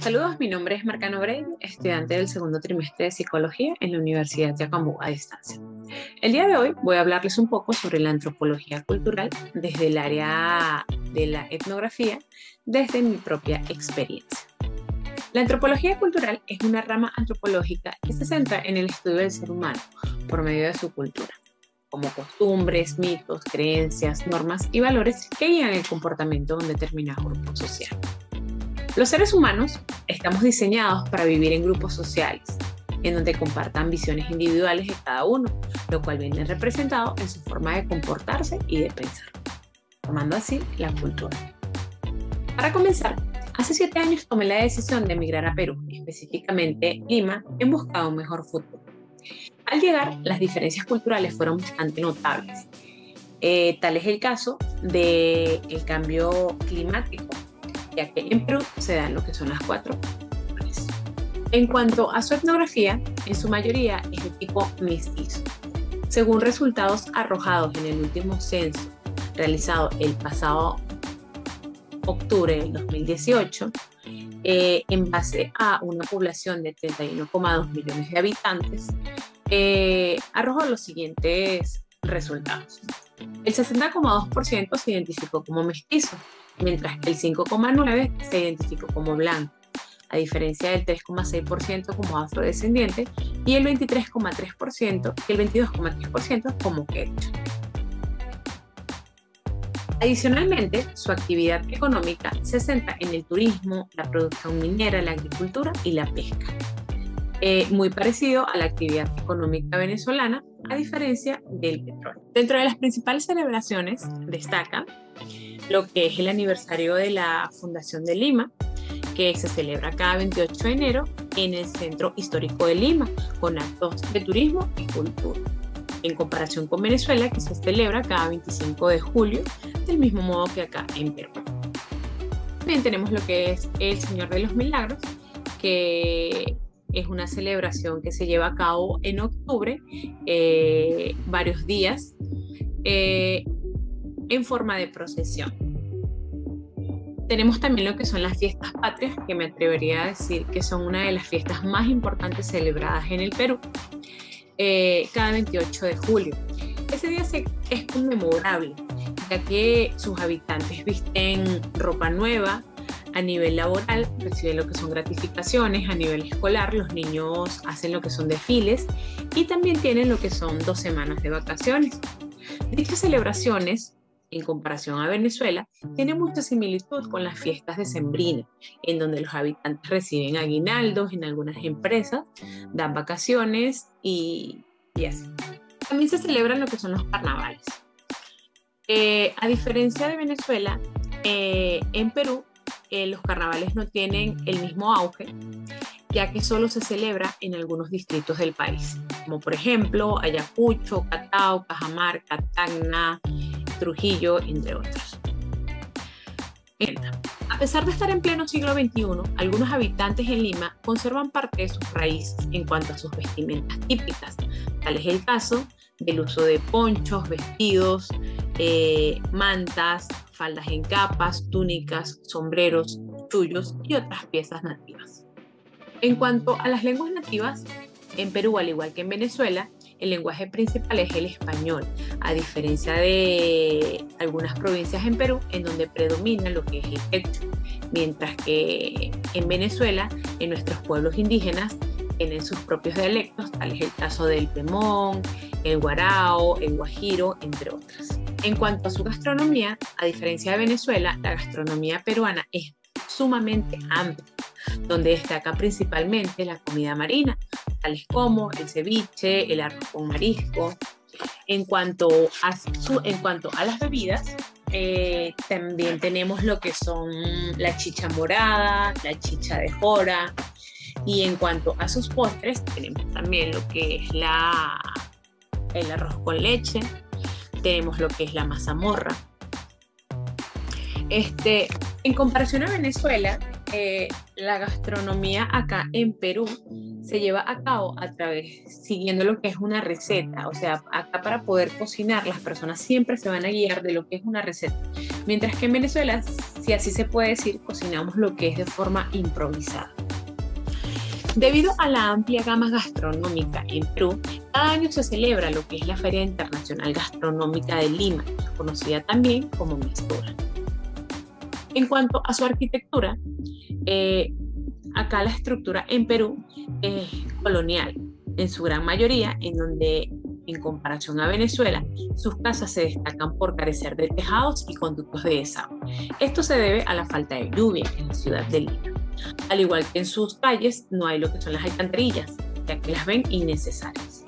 Saludos, mi nombre es Marcano Brey, estudiante del segundo trimestre de Psicología en la Universidad de Acambú a distancia. El día de hoy voy a hablarles un poco sobre la antropología cultural desde el área de la etnografía, desde mi propia experiencia. La antropología cultural es una rama antropológica que se centra en el estudio del ser humano por medio de su cultura, como costumbres, mitos, creencias, normas y valores que guían el comportamiento de un determinado grupo social. Los seres humanos estamos diseñados para vivir en grupos sociales, en donde compartan visiones individuales de cada uno, lo cual viene representado en su forma de comportarse y de pensar, formando así la cultura. Para comenzar, hace siete años tomé la decisión de emigrar a Perú, específicamente Lima, en busca de un mejor futuro. Al llegar, las diferencias culturales fueron bastante notables. Eh, tal es el caso del el cambio climático ya que en Perú se dan lo que son las cuatro En cuanto a su etnografía, en su mayoría es de tipo mestizo. Según resultados arrojados en el último censo realizado el pasado octubre del 2018, eh, en base a una población de 31,2 millones de habitantes, eh, arrojó los siguientes resultados. El 60,2% se identificó como mestizo, mientras que el 5,9% se identificó como blanco, a diferencia del 3,6% como afrodescendiente y el 23,3% y el 22,3% como quechua. Adicionalmente, su actividad económica se centra en el turismo, la producción minera, la agricultura y la pesca. Eh, muy parecido a la actividad económica venezolana, a diferencia del petróleo. Dentro de las principales celebraciones destaca lo que es el aniversario de la Fundación de Lima, que se celebra cada 28 de enero en el Centro Histórico de Lima, con actos de turismo y cultura, en comparación con Venezuela, que se celebra cada 25 de julio, del mismo modo que acá en Perú. También tenemos lo que es el Señor de los Milagros, que es una celebración que se lleva a cabo en octubre, eh, varios días. Eh, en forma de procesión. Tenemos también lo que son las fiestas patrias, que me atrevería a decir que son una de las fiestas más importantes celebradas en el Perú, eh, cada 28 de julio. Ese día es conmemorable, ya que sus habitantes visten ropa nueva, a nivel laboral reciben lo que son gratificaciones, a nivel escolar los niños hacen lo que son desfiles y también tienen lo que son dos semanas de vacaciones. Dichas celebraciones en comparación a Venezuela, tiene mucha similitud con las fiestas de Sembrina, en donde los habitantes reciben aguinaldos en algunas empresas, dan vacaciones y, así. También se celebran lo que son los carnavales. Eh, a diferencia de Venezuela, eh, en Perú los carnavales no tienen el mismo auge, ya que solo se celebra en algunos distritos del país, como por ejemplo Ayacucho, Catao, Cajamarca, Tacna, Trujillo, entre otros. A pesar de estar en pleno siglo XXI, algunos habitantes en Lima conservan parte de sus raíces en cuanto a sus vestimentas típicas. Tal es el caso del uso de ponchos, vestidos, eh, mantas, faldas en capas, túnicas, sombreros, chullos y otras piezas nativas. En cuanto a las lenguas nativas, en Perú, al igual que en Venezuela, el lenguaje principal es el español, a diferencia de algunas provincias en Perú en donde predomina lo que es el quechua, mientras que en Venezuela, en nuestros pueblos indígenas, tienen sus propios dialectos, tal es el caso del Pemón, el Guarao, el Guajiro, entre otras. En cuanto a su gastronomía, a diferencia de Venezuela, la gastronomía peruana es sumamente amplia, donde destaca principalmente la comida marina, tales como el ceviche, el arroz con marisco. En cuanto a, en cuanto a las bebidas, eh, también tenemos lo que son la chicha morada, la chicha de jora. Y en cuanto a sus postres, tenemos también lo que es la, el arroz con leche, tenemos lo que es la mazamorra. Este, en comparación a Venezuela, eh, la gastronomía acá en Perú se lleva a cabo a través, siguiendo lo que es una receta. O sea, acá para poder cocinar, las personas siempre se van a guiar de lo que es una receta. Mientras que en Venezuela Si así se puede decir, cocinamos lo que es de forma improvisada. Debido a la amplia gama gastronómica en Perú, cada año se celebra lo que es la Feria Internacional Gastronómica de Lima, conocida también como Mistura. En cuanto a su arquitectura, eh, acá la estructura en Perú es colonial, en su gran mayoría, en donde en comparación a Venezuela, sus casas se destacan por carecer de tejados y conductos de desagüe. Esto se debe a la falta de lluvia en la ciudad de Lima. Al igual que en sus calles, no hay lo que son las alcantarillas, ya que las ven innecesarias.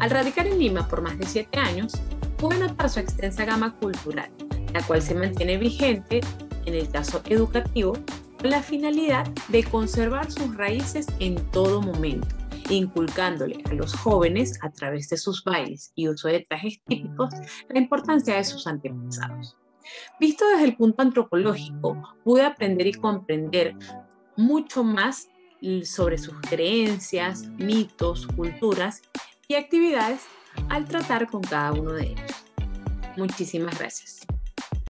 Al radicar en Lima por más de siete años, pude notar su extensa gama cultural, la cual se mantiene vigente en el caso educativo con la finalidad de conservar sus raíces en todo momento inculcándole a los jóvenes a través de sus bailes y uso de trajes típicos la importancia de sus antepasados. Visto desde el punto antropológico, pude aprender y comprender mucho más sobre sus creencias, mitos, culturas y actividades al tratar con cada uno de ellos. Muchísimas gracias.